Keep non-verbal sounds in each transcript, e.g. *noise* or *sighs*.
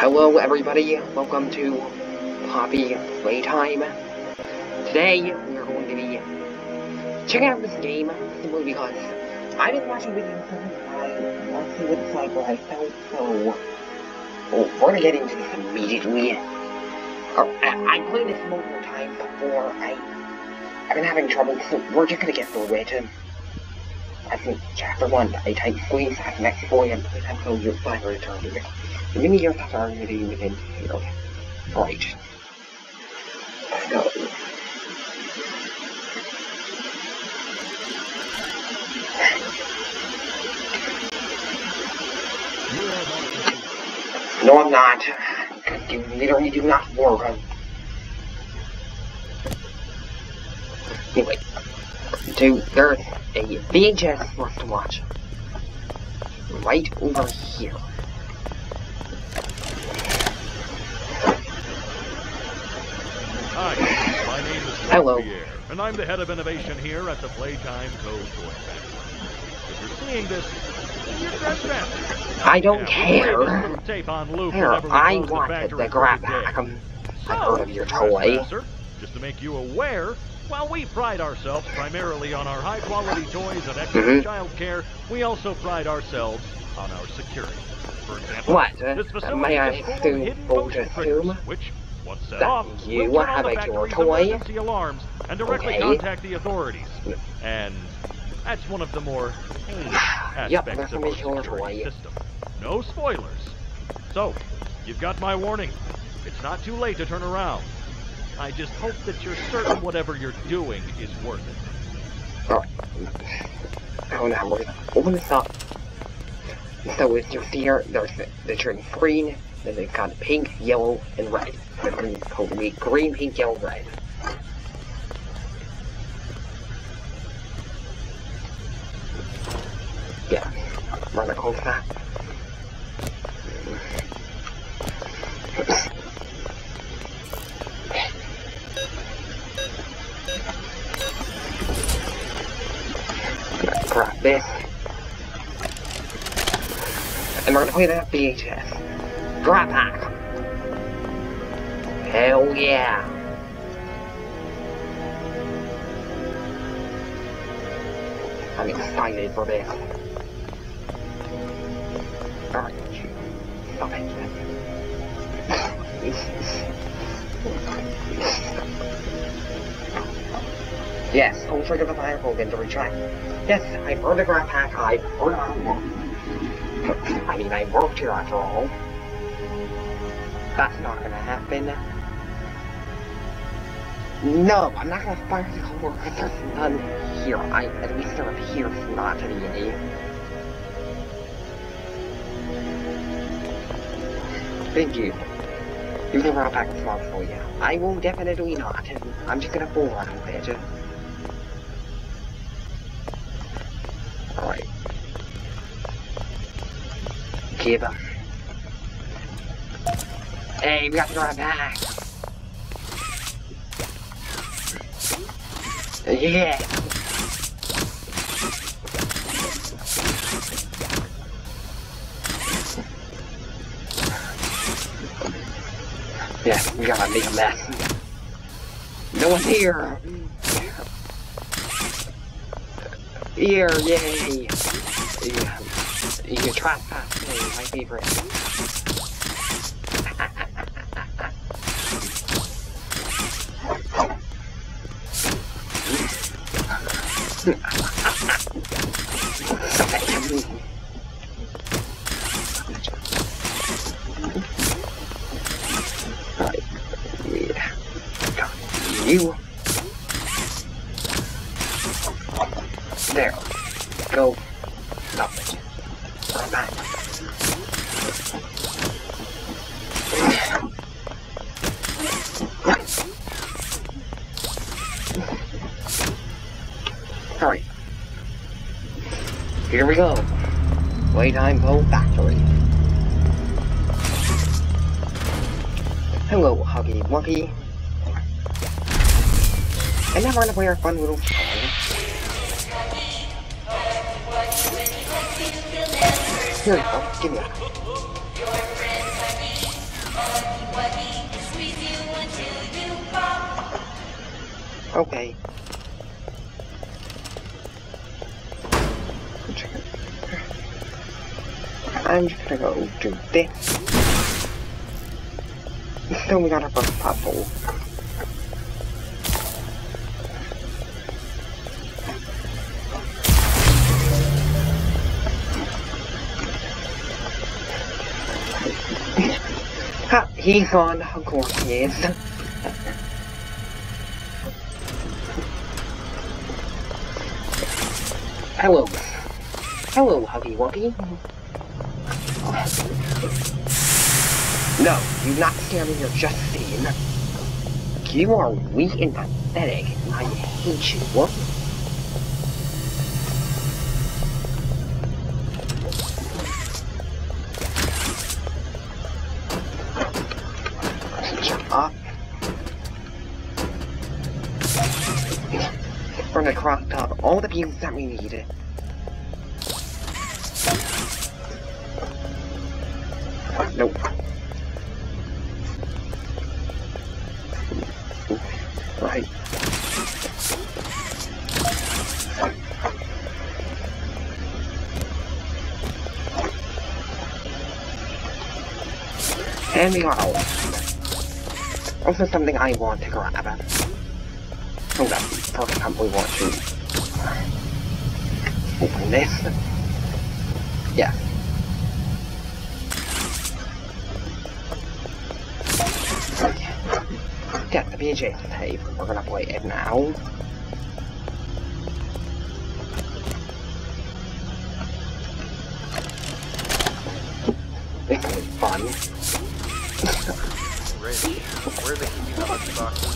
Hello everybody, welcome to Poppy Playtime. Today we're going to be checking out this game simply because I've been watching videos it. I want to see what it's like what I felt, so oh, we're gonna get into this immediately. Uh, I, I played this multiple times before. I I've been having trouble, so we're just gonna get through it. Think chapter one, A Tight Squeeze has an exploit and potential your five return to. The mini years are already within zero. Right. Let's go. No, I'm not. You literally do not work. Anyway, so there's a VHS us to watch. Right over here. Hi, my name is Hello. Pierre, and I'm the head of innovation here at the Playtime Co. Toy Factory. If you're seeing this, then you're trespassing. I don't Yeah, we play this care. tape on loop Here, I wanted the grab pack. Um, So, heard of your toy. Just to make you aware, while we pride ourselves primarily on our high-quality toys and excellent Mhm. child care, we also pride ourselves on our security. For example, What? Uh, this facility may I is full of assume- hidden motion triggers, which, once set that off, you will turn on the factory's emergency alarms and directly Okay. contact the authorities. And that's one of the more heinous *sighs* Yep, aspects that's of our security system. No spoilers. So, you've got my warning. It's not too late to turn around. I just hope that you're certain whatever you're doing is worth it. Oh, now we're open this up. So as you see here, there's the, the turn green, then they've got pink, yellow, and red. So it's totally green, pink, yellow, red. Yeah, run across that. Let's That VHS. Grab that! Hell yeah. I'm excited for this. Alright. Stop it. Yes, pull trigger the fire again to retract. Yes, I've heard the grab pack, I've about it. I mean, I worked here after all. That's not gonna happen. No, I'm not gonna fire the coworker because there's none here. I, at least there appears not to be any. Thank you. You can rob back the for you. I will definitely not. I'm just gonna fool around with it. Alright. Hey, we got to grab pack. Yeah. Yeah, we gotta make a mess. No one's here. Here, yay. Yeah. You can trespass me, my favorite. Right. *laughs* Here we go. Playtime Bow Factory. Hello, Huggy Wuggy. I never want to play our fun little. Here you go, give me that. Okay. I'm just gonna go do this. Then we got a puzzle. ha, he's on, of course he is. Hello. Hello, Huggy Wuggy. No, you're not me, you're just seeing. You are weak and pathetic, and I hate you. What? Up. We're gonna cropped all the views that we needed. And we Also something I want to grab. Hold up, we want to open this. Yeah. Get the BJ tape. We're gonna play it now. Where they keeping the lunchboxes?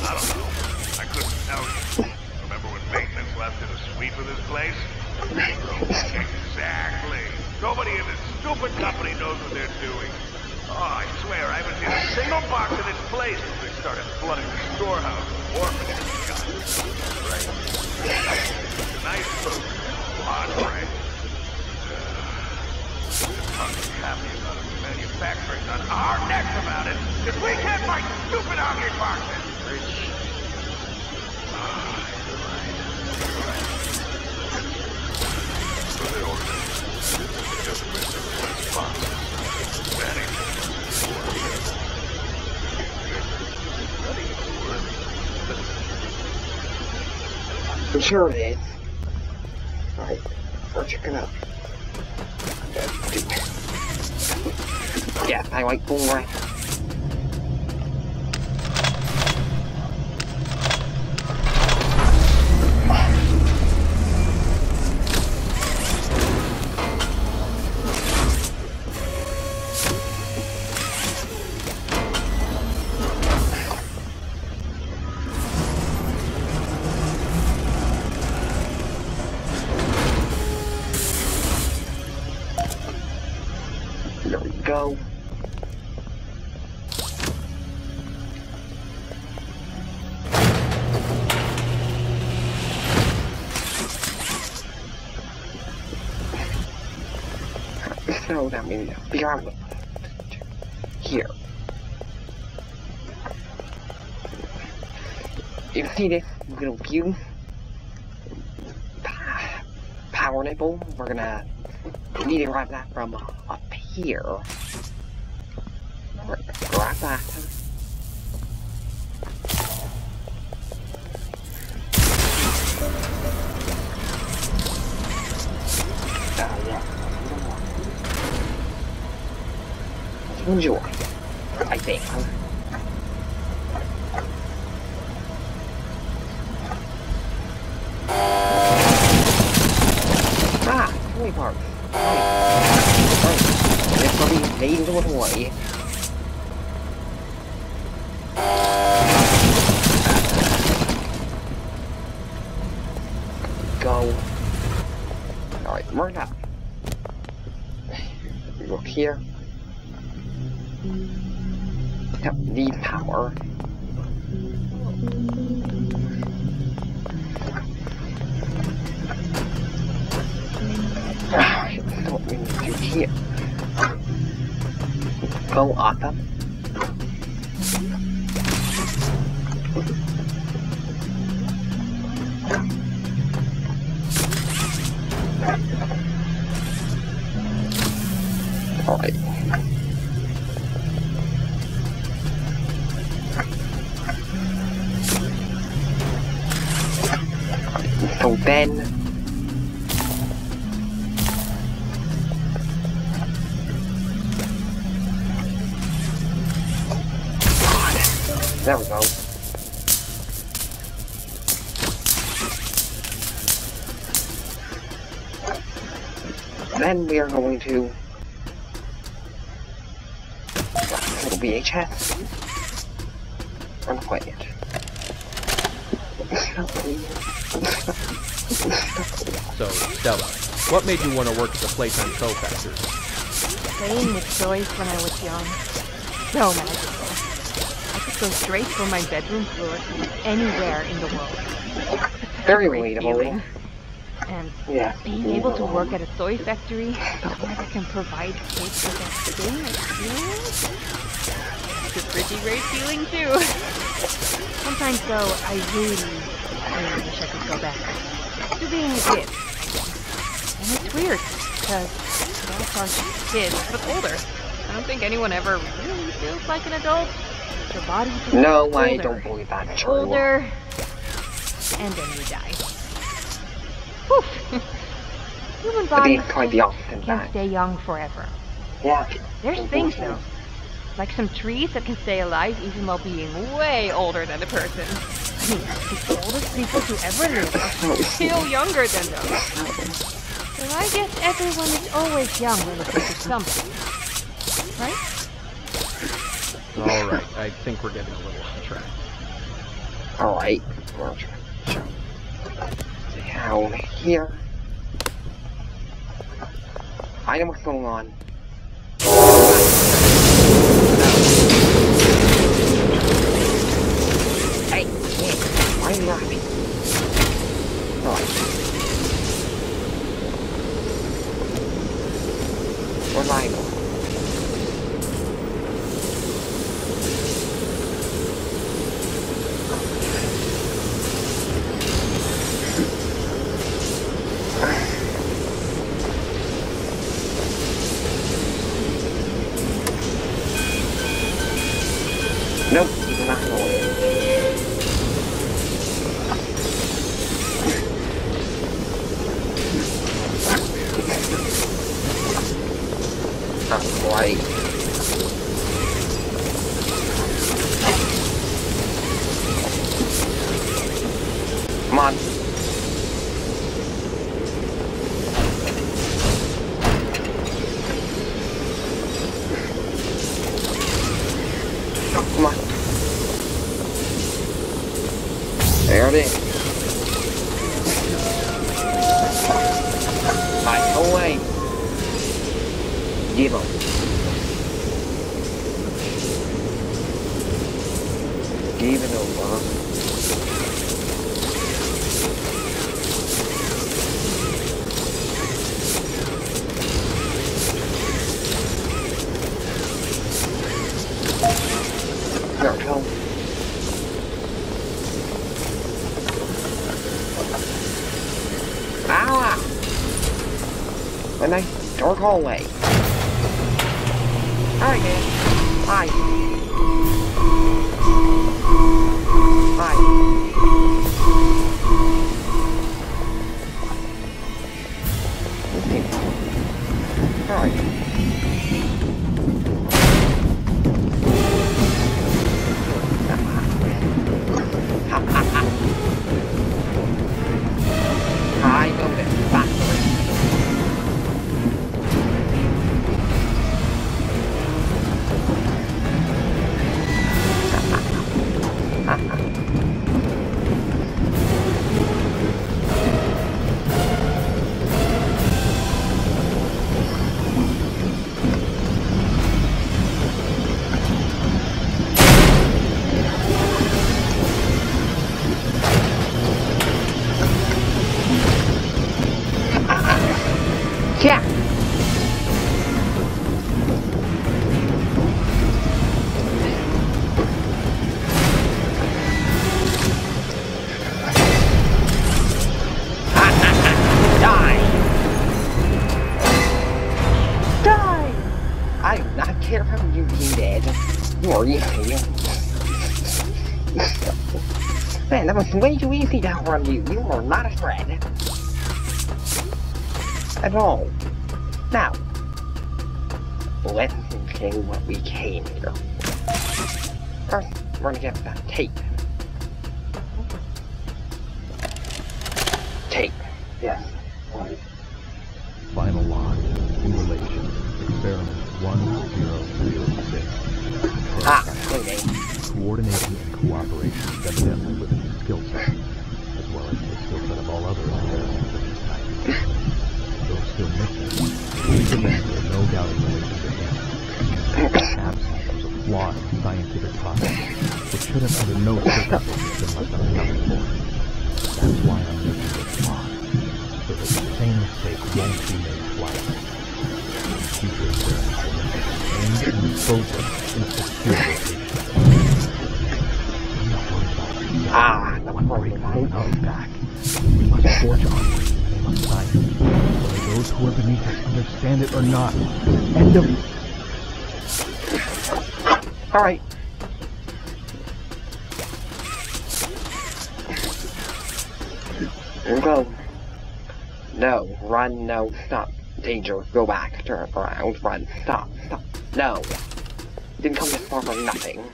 I don't know. I couldn't tell you. Remember when maintenance left in a sweep of this place? exactly. Nobody in this stupid company knows what they're doing. Oh, I swear, I haven't seen a single box in this place since they started flooding the storehouse with orphanage. Right. *laughs* Nice food. Hot bread. I'm happy about it. Manufacturing on our necks about it. If we can't fight stupid hockey boxes. Rich. I'm sure it is. Alright, we're checking out. Yeah, I like boomerang. There go. So that means beyond here. You see this little view? Power nipple. We're gonna need to grab that from up here. That. Uh. Enjoy. I think. Ah, toy park. Right. Right. Go. Alright, we're not. Look here. Alright. So then... God. There we go. Then we are going to VHS and play it. So, Stella, what made you want to work at the Playtime Tow Factory? Playing with toys when I was young. So magical. I could go straight from my bedroom floor to anywhere in the world. Very Great relatable. feeling. And Yeah. being able to work at a toy factory where I can provide kids with that same experience it's a pretty great feeling too. Sometimes though, I really, really wish I could go back to being a kid. And it's weird, because adults are just kids, but older. I don't think anyone ever really feels like an adult. Your body just No, gets I don't believe true. older, and then you die. Whew. *laughs* Human I bodies think quite the just opposite can't stay young forever. Yeah. There's things though, like some trees that can stay alive even while being way older than a person. I mean, the oldest people to ever live are still younger than them. So I guess everyone is always young relative to something, right? Alright, I think we're getting a little off track. Alright. Well, sure. Down here. I know what's going on. Hey, why laughing? Alright. Where's Not quite. Him. Give it over. There we go. Ah! A dark hallway. Man, that was way too easy to outrun you. You are not a threat. At all. Now, let's do what we came here. First, we're gonna get that tape. Tape. Yes. Final log. Simulation. Experiment 1006. Coordination and cooperation is evidently within his skill set, as well as the skill set of all other experiments of his type. Though still missing, these events are no doubt in relation to him. Absence was a flaw in scientific process, which should have under no circumstances been left unaccounted for. That's why I'm making this log, so that the same mistake won't be made twice. Future make it contained and disposed of in a understand it or not. End of Alright. Go. No, run, no, stop. Danger, go back, turn around, run, stop, stop. No. Didn't come this far for nothing.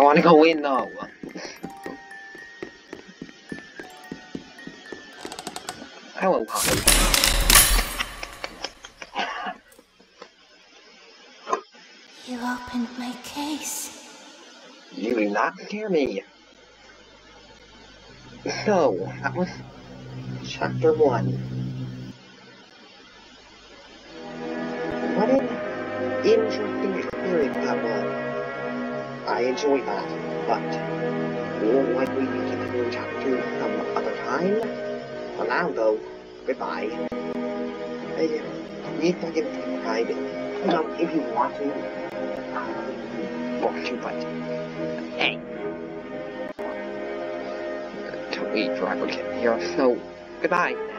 I want to go in though. Hello, Poppy. You opened my case. You do not scare me. So, that was chapter one. What an interesting experience that was. I enjoyed that, but we will likely be continuing chapter some other time. For now, though, goodbye. Hey, please don't get subscribe. You know, if you want to. Uh, want to, but hey. Totally kid here, so goodbye.